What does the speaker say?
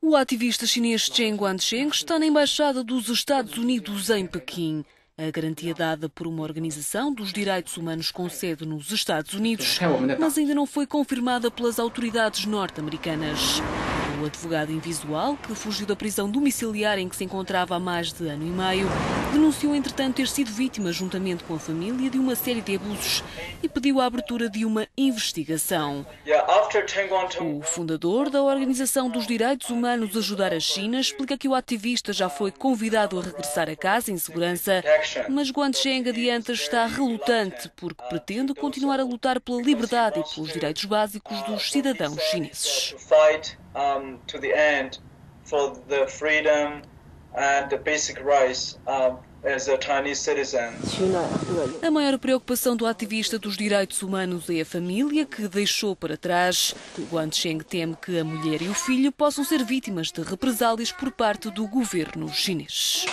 O ativista chinês Chen Guangcheng está na Embaixada dos Estados Unidos em Pequim. A garantia dada por uma organização dos direitos humanos com sede nos Estados Unidos, mas ainda não foi confirmada pelas autoridades norte-americanas. O advogado invisual, que fugiu da prisão domiciliar em que se encontrava há mais de ano e meio, denunciou entretanto ter sido vítima, juntamente com a família, de uma série de abusos e pediu a abertura de uma investigação. O fundador da Organização dos Direitos Humanos Ajudar a China explica que o ativista já foi convidado a regressar a casa em segurança, mas Guangcheng adianta está relutante porque pretende continuar a lutar pela liberdade e pelos direitos básicos dos cidadãos chineses. Um, to the end for the freedom and the basic rights um, as a Chinese citizen. A maior preocupação do ativista dos direitos humanos é a família que deixou para trás. Guangcheng teme que a mulher e o filho possam ser vítimas de represálias por parte do governo chinês.